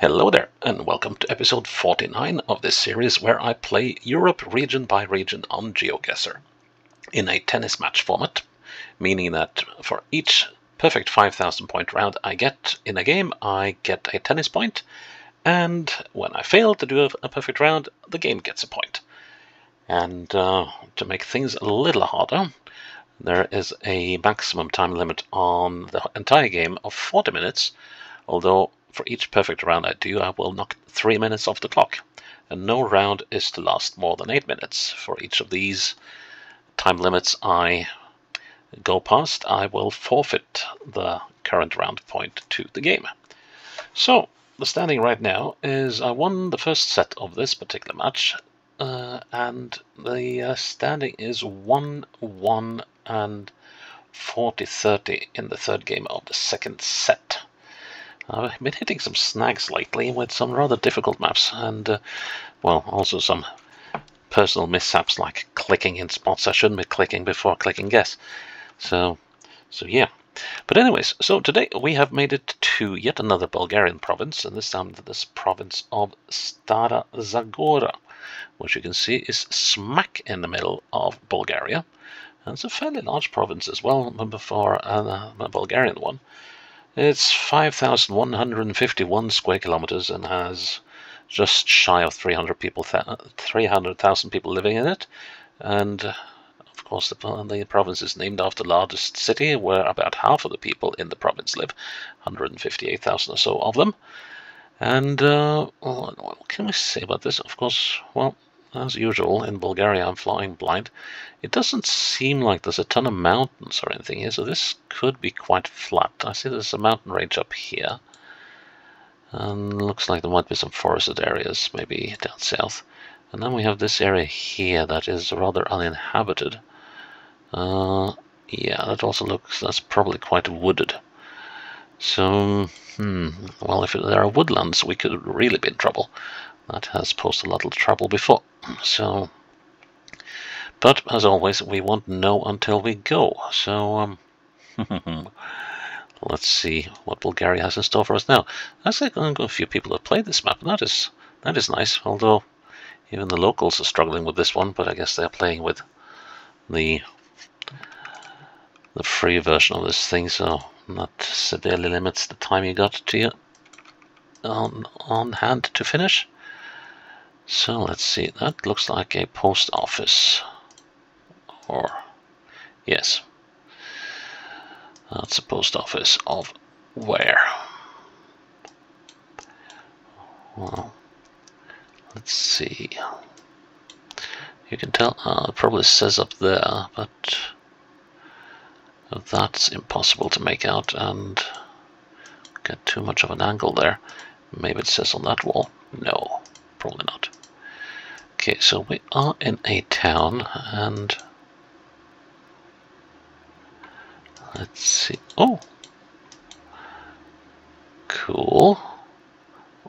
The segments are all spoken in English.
Hello there, and welcome to episode 49 of this series where I play Europe region by region on GeoGuessr in a tennis match format, meaning that for each perfect 5000 point round I get in a game, I get a tennis point, and when I fail to do a perfect round, the game gets a point. And uh, to make things a little harder, there is a maximum time limit on the entire game of 40 minutes, although for each perfect round I do, I will knock 3 minutes off the clock. And no round is to last more than 8 minutes. For each of these time limits I go past, I will forfeit the current round point to the game. So, the standing right now is I won the first set of this particular match, uh, and the uh, standing is 1 1 and 40 30 in the third game of the second set. I've been hitting some snags lately with some rather difficult maps, and, uh, well, also some personal mishaps like clicking in spots I shouldn't be clicking before clicking guess. So, so yeah. But anyways, so today we have made it to yet another Bulgarian province, and this time to this province of Stara Zagora, which you can see is smack in the middle of Bulgaria. And it's a fairly large province as well, before uh, a Bulgarian one. It's 5,151 square kilometers and has just shy of 300 people, 300,000 people living in it. And of course, the, the province is named after the largest city, where about half of the people in the province live, 158,000 or so of them. And uh, what can we say about this? Of course, well, as usual, in Bulgaria I'm flying blind. It doesn't seem like there's a ton of mountains or anything here, so this could be quite flat. I see there's a mountain range up here. And looks like there might be some forested areas, maybe down south. And then we have this area here that is rather uninhabited. Uh, yeah, that also looks, that's probably quite wooded. So, hmm, well, if there are woodlands, we could really be in trouble. That has posed a lot of trouble before. So, but as always, we won't know until we go. So, um, let's see what Bulgaria has in store for us now. I actually, a few people have played this map, that is that is nice. Although even the locals are struggling with this one, but I guess they're playing with the the free version of this thing, so that severely limits the time you got to you on on hand to finish. So let's see, that looks like a post office. Or, yes. That's a post office of where? Well, let's see. You can tell, uh, it probably says up there, but that's impossible to make out and get too much of an angle there. Maybe it says on that wall. No, probably not. Okay, so we are in a town and let's see. Oh, cool.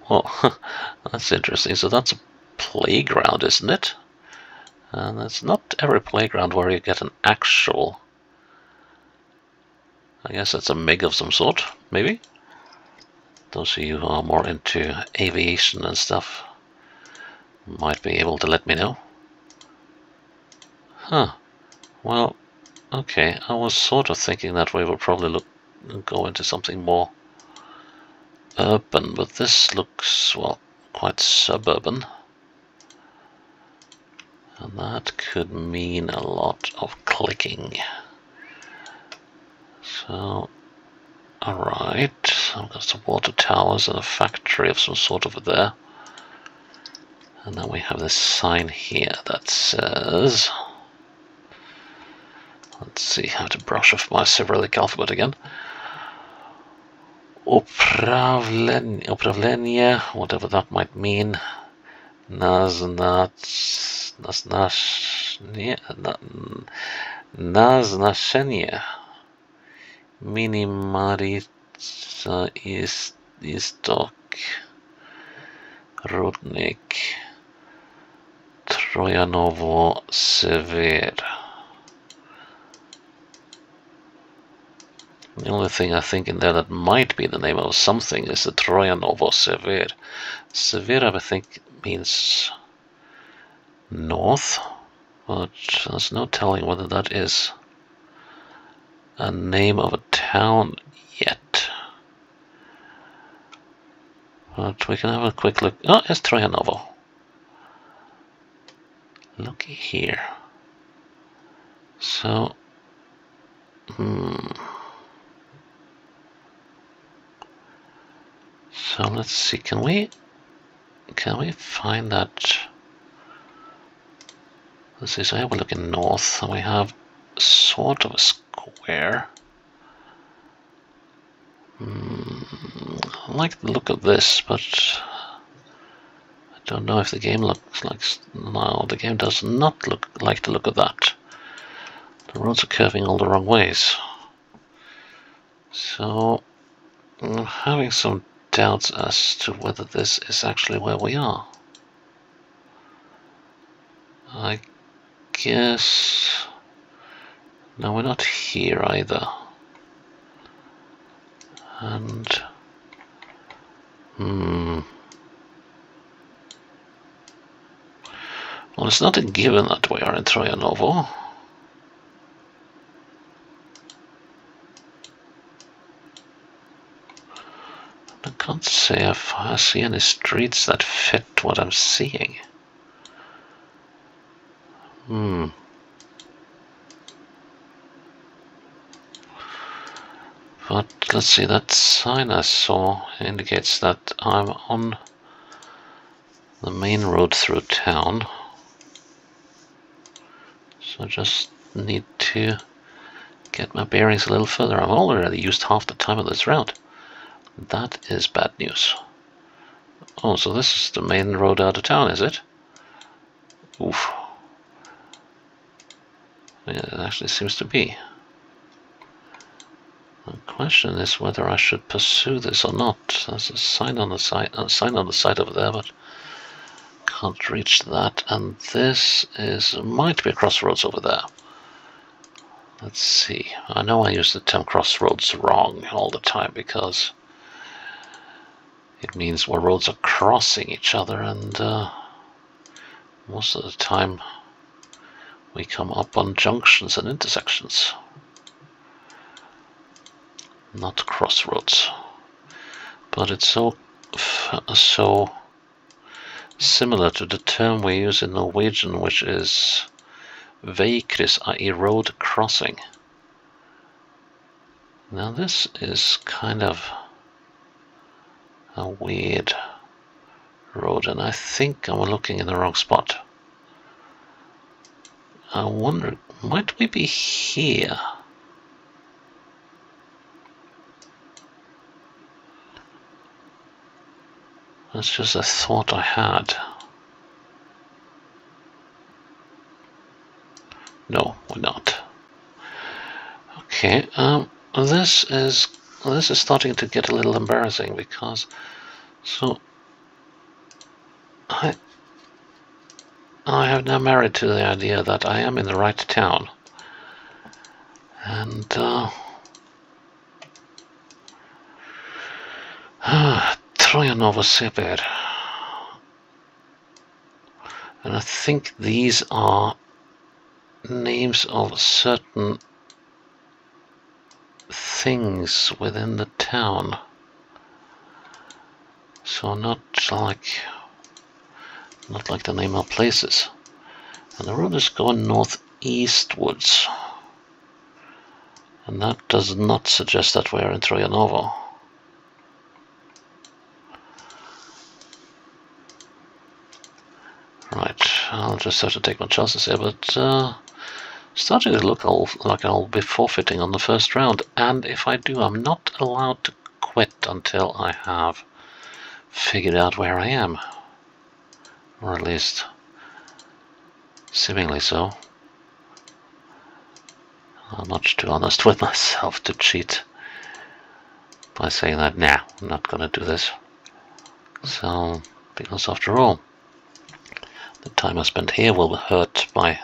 Oh, that's interesting. So that's a playground, isn't it? And it's not every playground where you get an actual. I guess that's a MiG of some sort, maybe. Those of you who are more into aviation and stuff might be able to let me know. Huh. Well, okay. I was sort of thinking that we would probably look go into something more urban, but this looks, well, quite suburban. And that could mean a lot of clicking. So, alright, I've got some water towers and a factory of some sort over there. And then we have this sign here that says, let's see how to brush off my Cyrillic alphabet again. Upravlenia, whatever that might mean. Naznaczenie. Ist, istok. Rudnik. Trojanovo Sever. The only thing I think in there that might be the name of something is the Trojanovo Sever. Sever, I think, means north, but there's no telling whether that is a name of a town yet. But we can have a quick look. Oh, it's Trojanovo. Looky here. So, hmm. So let's see, can we, can we find that, let's see, so here we're looking north, and we have sort of a square. Hmm, I like the look of this, but don't know if the game looks like, no, the game does not look like the look of that. The roads are curving all the wrong ways. So, I'm having some doubts as to whether this is actually where we are. I guess... No, we're not here either. And... Hmm... Well, it's not a given that we are in Trojanovo. I can't say if I see any streets that fit what I'm seeing. Hmm. But let's see, that sign I saw indicates that I'm on the main road through town. I just need to get my bearings a little further. I've already used half the time of this route. That is bad news. Oh, so this is the main road out of town, is it? Oof. Yeah, it actually seems to be. The question is whether I should pursue this or not. There's a sign on the side, a sign on the side over there, but can't reach that. And this is might be a crossroads over there. Let's see. I know I use the term crossroads wrong all the time because it means where roads are crossing each other and uh, most of the time we come up on junctions and intersections not crossroads but it's so so similar to the term we use in Norwegian which is veikryss, i.e. road crossing now this is kind of a weird road and I think I'm looking in the wrong spot. I wonder, might we be here? That's just a thought I had. No, we're not. Okay, um, this is this is starting to get a little embarrassing because so I I have now married to the idea that I am in the right town and uh, Trojanovo Sever and I think these are names of certain things within the town. So not like not like the name of places. And the road is going northeastwards. And that does not suggest that we're in Trojanovo. Right, I'll just have to take my chances here, but uh, starting to look all, like I'll be forfeiting on the first round, and if I do, I'm not allowed to quit until I have figured out where I am. Or at least, seemingly so. I'm much too honest with myself to cheat by saying that, nah, I'm not going to do this. So, because after all, the time I spent here will hurt by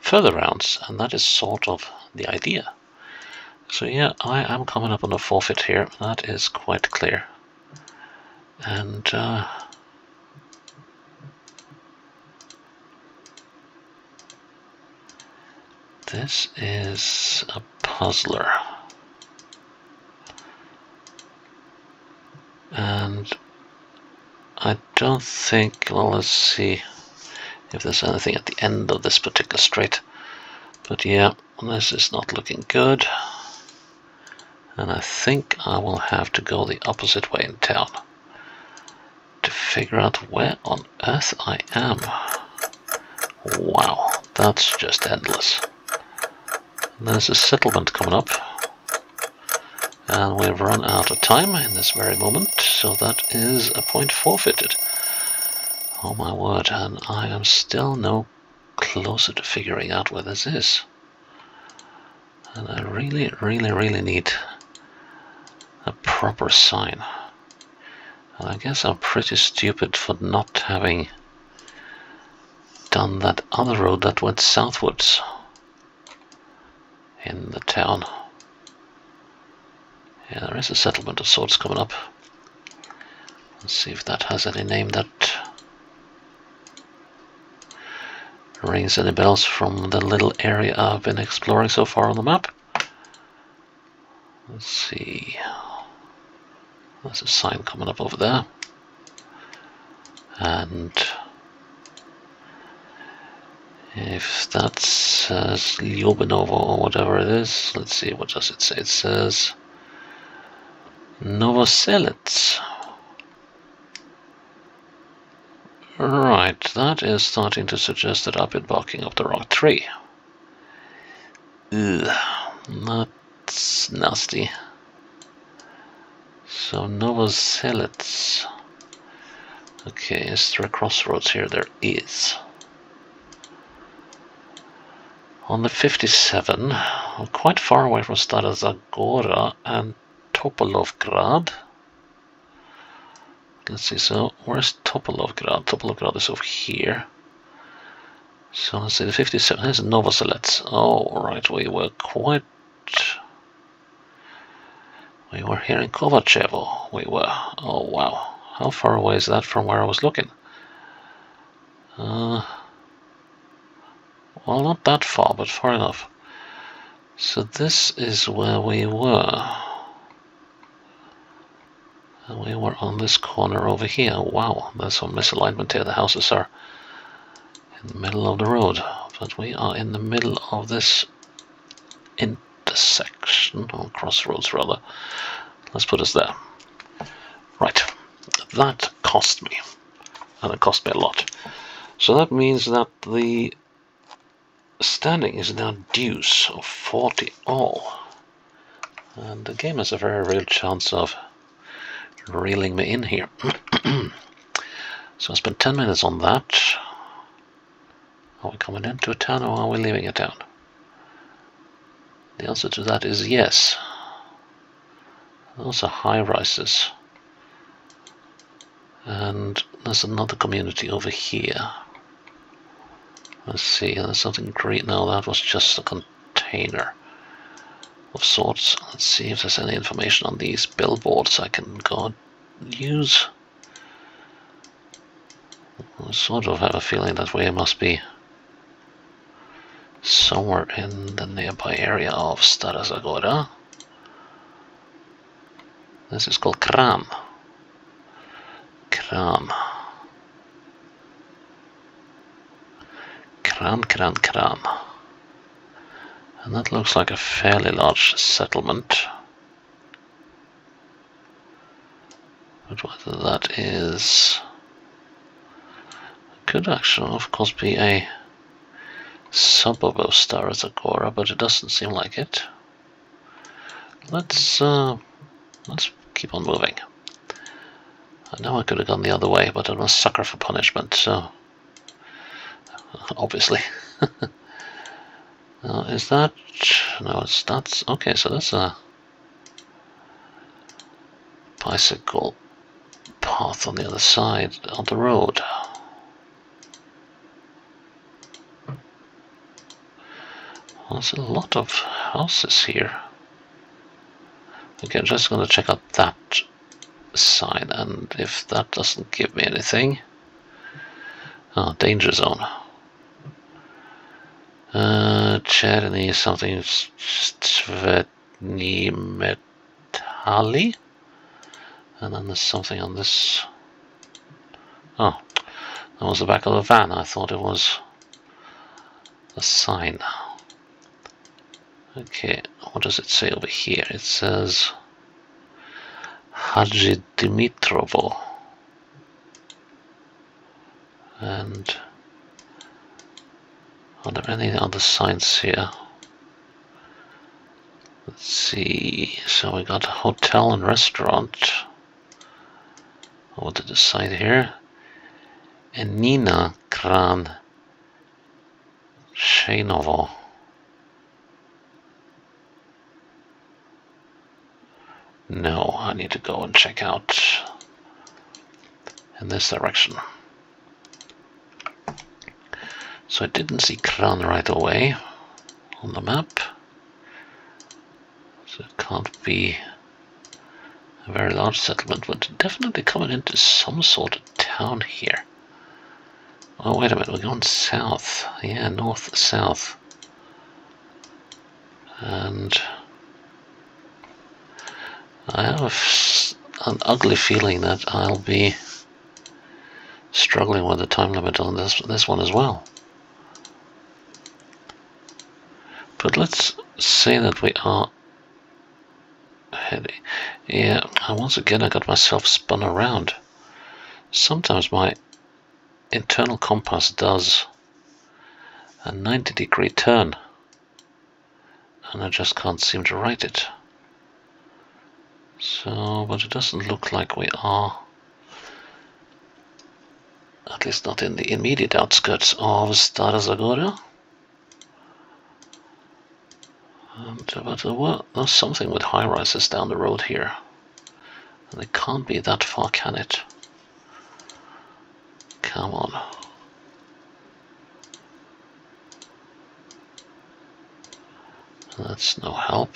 further rounds, and that is sort of the idea. So yeah, I am coming up on a forfeit here. That is quite clear. And uh, this is a puzzler. And I don't think, well, let's see if there's anything at the end of this particular straight. But yeah, this is not looking good. And I think I will have to go the opposite way in town to figure out where on earth I am. Wow, that's just endless. There's a settlement coming up. And we've run out of time in this very moment, so that is a point forfeited. Oh my word, and I am still no closer to figuring out where this is. And I really, really, really need a proper sign. And I guess I'm pretty stupid for not having done that other road that went southwards in the town. Yeah, there is a settlement of sorts coming up. Let's see if that has any name that rings any bells from the little area I've been exploring so far on the map. Let's see. There's a sign coming up over there. And if that says or whatever it is, let's see, what does it say? It says Novoselets. Right, that is starting to suggest that I've been barking up the wrong tree. Ugh, that's nasty. So Novoselets. Okay, is there a crossroads here? There is. On the 57, quite far away from Stara Zagora and Topolovgrad. Let's see, so where's Topolovgrad? Topolovgrad is over here. So let's see, the 57, there's Novoselets. Oh, right, we were quite... We were here in Kovachevo, we were. Oh, wow. How far away is that from where I was looking? Uh, well, not that far, but far enough. So this is where we were. And we were on this corner over here. Wow, there's some misalignment here. The houses are in the middle of the road. But we are in the middle of this intersection, or crossroads rather. Let's put us there. Right, that cost me. And it cost me a lot. So that means that the standing is now deuce of 40 all. And the game has a very real chance of reeling me in here. so I spent 10 minutes on that. Are we coming into a town or are we leaving a town? The answer to that is yes. Those are high rises. And there's another community over here. Let's see, there's something green. No, that was just a container of sorts. Let's see if there's any information on these billboards I can go use. I sort of have a feeling that we must be somewhere in the nearby area of Stara Zagora. This is called Kram. Kram. Kram, Kram, Kran. And that looks like a fairly large settlement. But whether that is... Could actually, of course, be a suburb of Stara Zagora, but it doesn't seem like it. Let's, uh, let's keep on moving. I know I could have gone the other way, but I'm a sucker for punishment, so obviously. now, is that... No, it's that's... Okay, so that's a bicycle path on the other side of the road. Well, there's a lot of houses here. Okay, I'm just going to check out that sign, and if that doesn't give me anything... Oh, danger zone. Uh, something Svetni Metali. And then there's something on this. Oh, that was the back of the van. I thought it was a sign. Okay, what does it say over here? It says Haji Dimitrovo. And are there any other signs here? Let's see. So we got a hotel and restaurant. What did the say here? And Nina Kran Shainovo. No, I need to go and check out in this direction. So I didn't see Kran right away on the map. So it can't be a very large settlement, but definitely coming into some sort of town here. Oh, wait a minute, we're going south. Yeah, north, south. And I have an ugly feeling that I'll be struggling with the time limit on this this one as well. But let's say that we are heading. Yeah, once again I got myself spun around. Sometimes my internal compass does a 90 degree turn and I just can't seem to write it. So, but it doesn't look like we are, at least not in the immediate outskirts of Stara Zagora. Were, there's something with high rises down the road here. And it can't be that far, can it? Come on. That's no help.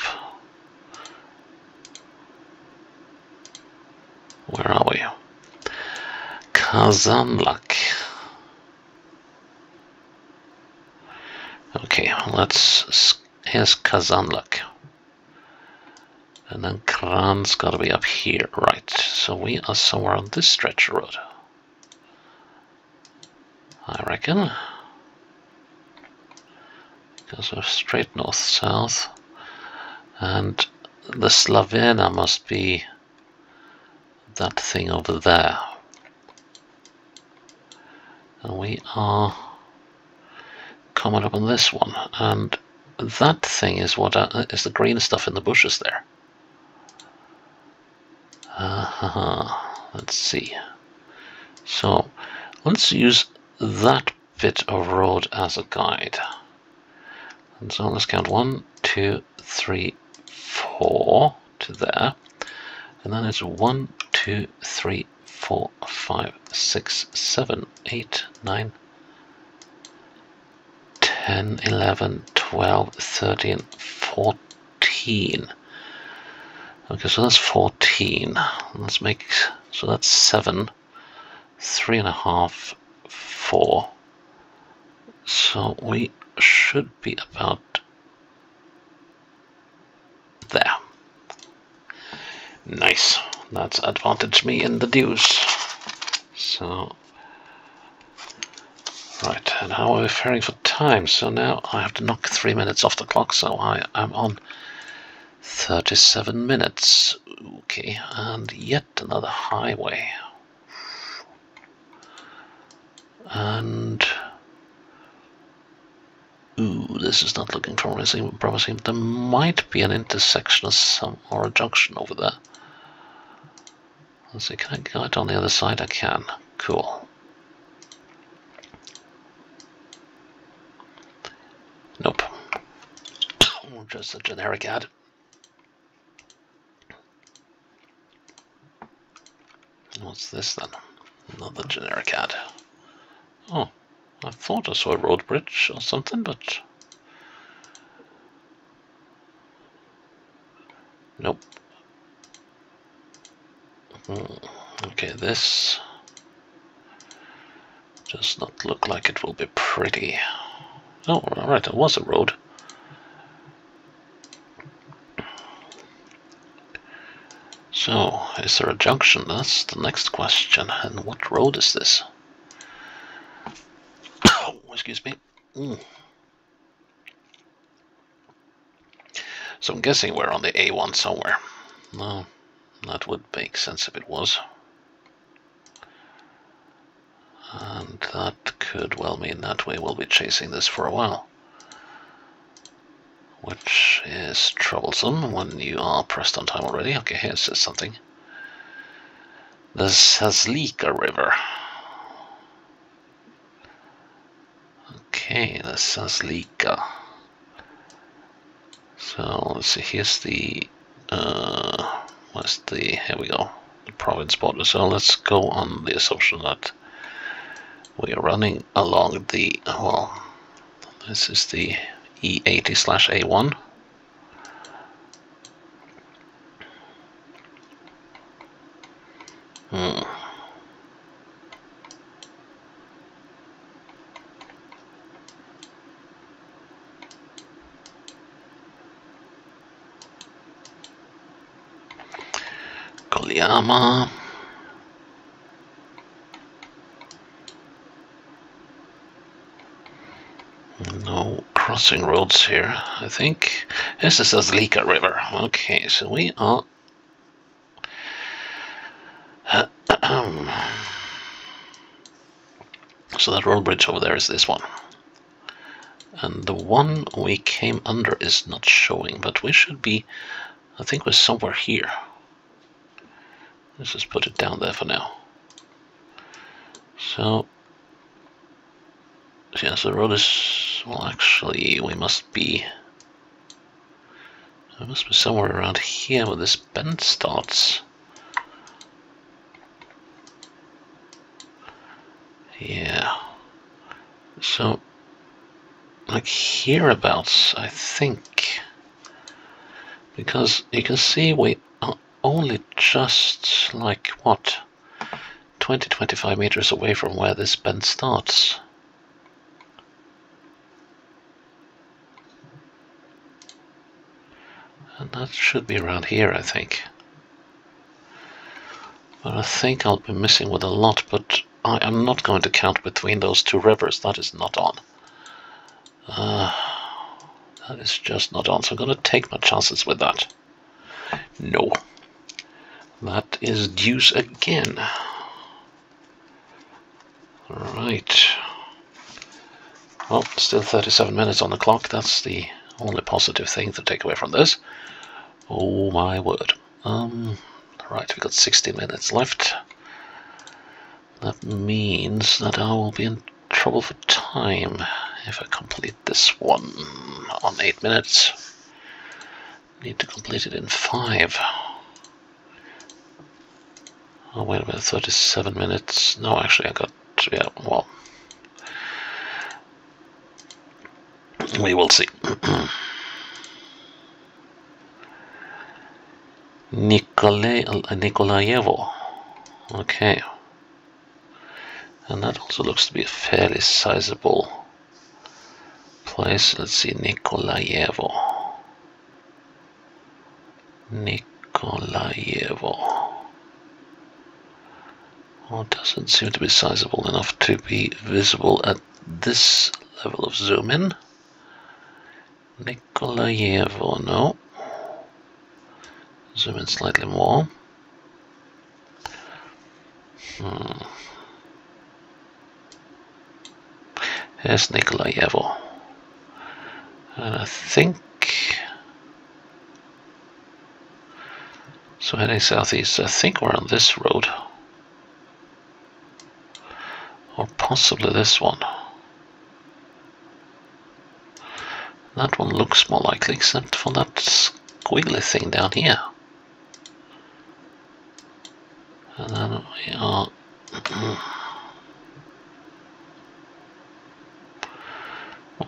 Where are we? Kazanlak. Okay, let's. Here's Kazanlak. And then Kran's gotta be up here, right. So we are somewhere on this stretch of road. I reckon. Because we're straight north-south. And the Slavena must be that thing over there. And we are coming up on this one. And that thing is what uh, is the green stuff in the bushes there. Uh -huh. Let's see. So let's use that bit of road as a guide. And so let's count one, two, three, four to there. And then it's one, two, three, four, five, six, seven, eight, nine, 10, 11, 12, 13, 14. Okay, so that's 14. Let's make, so that's 7, 3 and a half, 4. So we should be about there. Nice. That's advantage me in the deuce. So Right, and how are we faring for time? So now I have to knock three minutes off the clock, so I am on 37 minutes. Okay, and yet another highway. And... Ooh, this is not looking promising, promising. There might be an intersection or, some, or a junction over there. Let's see, can I go on the other side? I can. Cool. Nope. Just a generic ad. What's this then? Another generic ad. Oh, I thought I saw a road bridge or something, but... Nope. Hmm, okay, this does not look like it will be pretty. Oh, alright, it was a road. So, is there a junction? That's the next question. And what road is this? Oh, excuse me. Mm. So I'm guessing we're on the A1 somewhere. No, that would make sense if it was. And that could well mean that we will be chasing this for a while. Which is troublesome when you are pressed on time already. Okay, here says something. The Sazlika River. Okay, the Sazlika. So let's see, here's the uh what's the here we go. The province border. So let's go on the assumption that we are running along the, well, this is the E80 slash A1. Hmm. No crossing roads here, I think. This is Azlika River. Okay, so we are... so that road bridge over there is this one. And the one we came under is not showing, but we should be... I think we're somewhere here. Let's just put it down there for now. So Yes, the road is, well actually we must be, it must be somewhere around here where this bend starts. Yeah, so like hereabouts I think, because you can see we are only just like what 20-25 meters away from where this bend starts. And that should be around here, I think. But I think I'll be missing with a lot, but I am not going to count between those two rivers. That is not on. Uh, that is just not on. So I'm going to take my chances with that. No. That is deuce again. Alright. Well, still 37 minutes on the clock. That's the only positive thing to take away from this. Oh my word. Um, right, we've got 60 minutes left. That means that I will be in trouble for time if I complete this one on 8 minutes. Need to complete it in 5. Oh, wait a minute, 37 minutes. No, actually, I got, yeah, well, we will see. Nikolay, Nikolayevo. Okay. And that also looks to be a fairly sizable place. Let's see, Nikolayevo. Nikolayevo. Well, oh, it doesn't seem to be sizable enough to be visible at this level of zoom in. Nikolayevo, no. Zoom in slightly more. Hmm. Here's Nikolayevo. And I think... So heading southeast, I think we're on this road. Or possibly this one. That one looks more likely, except for that squiggly thing down here. And then we are...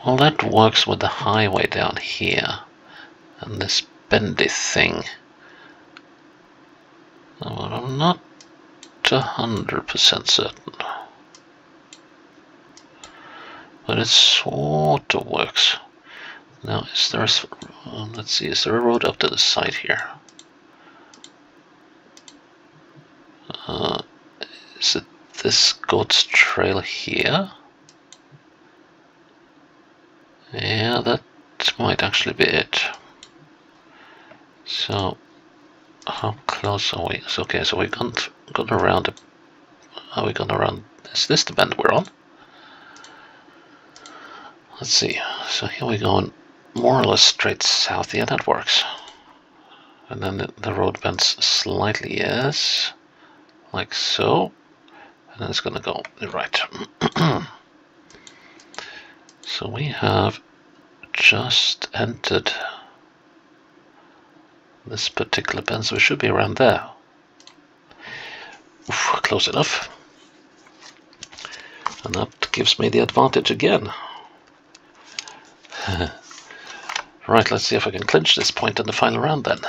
well, that works with the highway down here. And this bendy thing. I'm not a hundred percent certain. But it sort of works. Now, is there a, um, let's see, is there a road up to the side here? Uh, is it this goat's trail here? Yeah, that might actually be it. So, how close are we? So, okay, so we've gone, gone around. Are we gone around? Is this the bend we're on? Let's see. So here we go. More or less straight south. Yeah, that works. And then the, road bends slightly, yes, like so. And then it's gonna go right. so we have just entered this particular bend, so we should be around there. Oof, close enough. And that gives me the advantage again. right, let's see if I can clinch this point in the final round then.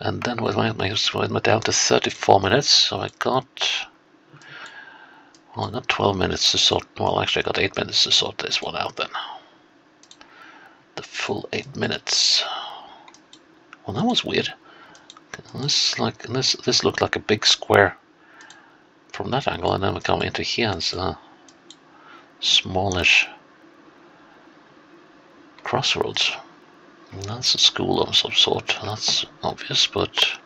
And then with my, my, my down to 34 minutes, so I got... Well, I got 12 minutes to sort... Well, actually I got 8 minutes to sort this one out then. The full 8 minutes. Well, that was weird. This like this this looked like a big square from that angle, and then we come into here and it's a smallish crossroads. That's a school of some sort. That's obvious, but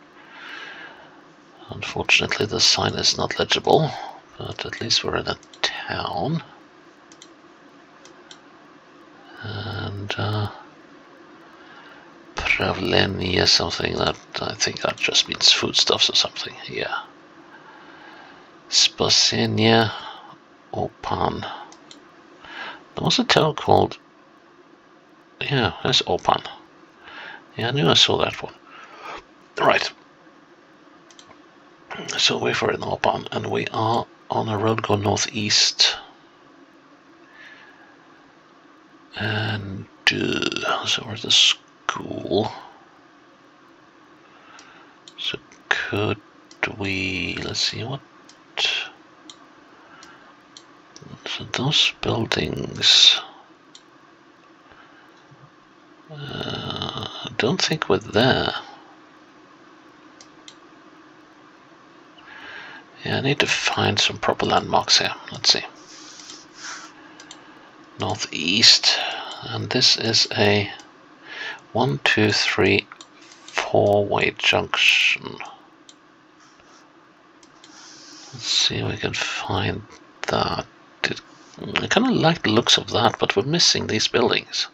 unfortunately the sign is not legible. But at least we're in a town. And uh, Pravlenia something that I think that just means foodstuffs or something. Yeah. Spasenia Opan. There was a town called yeah, there's Opan. Yeah, I knew I saw that one. Right. So we're for in Opan and we are on a road going northeast. And uh, so where's the school? So could we, let's see, what, so those buildings, uh, I don't think we're there. Yeah, I need to find some proper landmarks here. Let's see. Northeast, and this is a one, two, three, four-way junction. Let's see if we can find that. I kind of like the looks of that, but we're missing these buildings.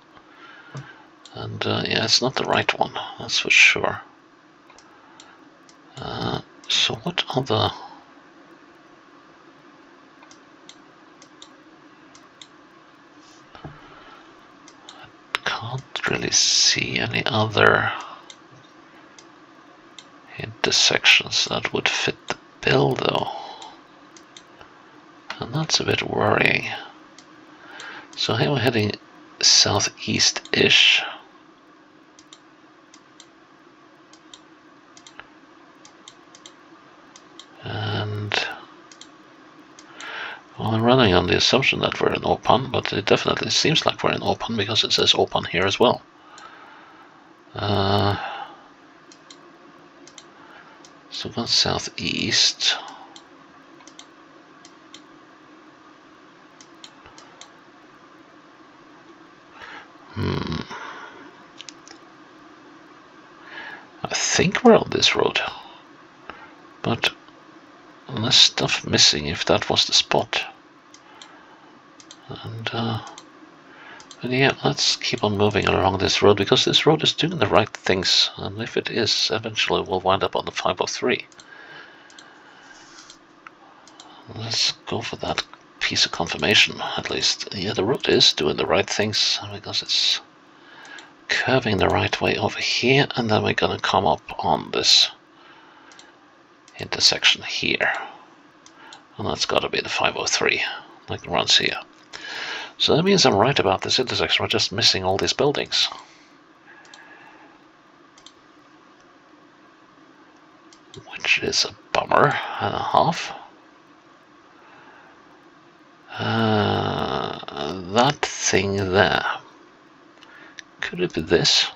And uh, yeah, it's not the right one, that's for sure. Uh, so what other... I can't really see any other intersections that would fit the bill though. And that's a bit worrying. So here we're heading southeast-ish. And well, I'm running on the assumption that we're in Opan, but it definitely seems like we're in Opan because it says Opan here as well. Uh, so go southeast. Hmm. I think we're on this road. But there's stuff missing if that was the spot. And uh, but yeah, let's keep on moving along this road because this road is doing the right things. And if it is, eventually we'll wind up on the 503. Let's go for that piece of confirmation, at least. Yeah, the road is doing the right things because it's curving the right way over here. And then we're going to come up on this intersection here. And that's got to be the 503, like runs here. So that means I'm right about this intersection, we're just missing all these buildings. which is a bummer and a half. Uh, that thing there. Could it be this?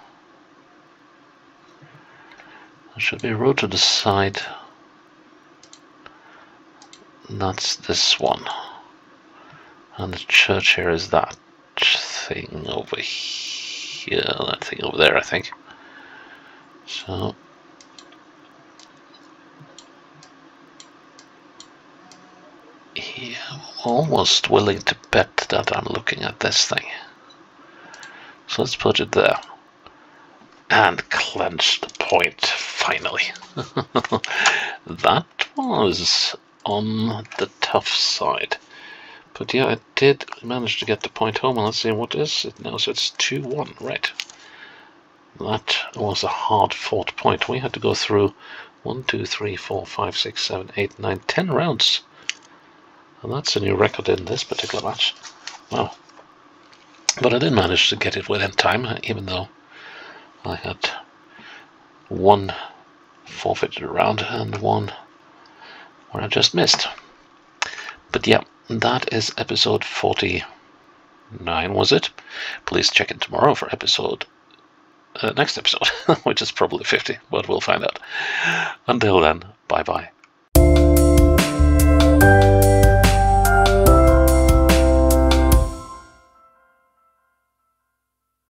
It should be road to the side. That's this one. And the church here is that thing over here. That thing over there, I think. So yeah, I'm almost willing to bet that I'm looking at this thing. So let's put it there. And clench the point, finally. that was on the tough side. But yeah, I did manage to get the point home, and let's see what is it now. So it's 2-1, right. That was a hard-fought point. We had to go through 1, 2, 3, 4, 5, 6, 7, 8, 9, 10 rounds. And that's a new record in this particular match. Wow. But I did manage to get it within time, even though I had one forfeited round and one where I just missed. But yeah, that is episode 49, was it? Please check in tomorrow for episode uh, next episode, which is probably 50, but we'll find out. Until then, bye bye.